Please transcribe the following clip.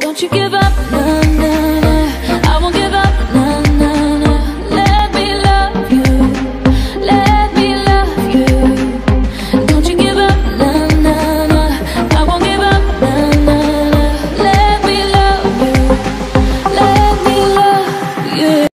Don't you give up,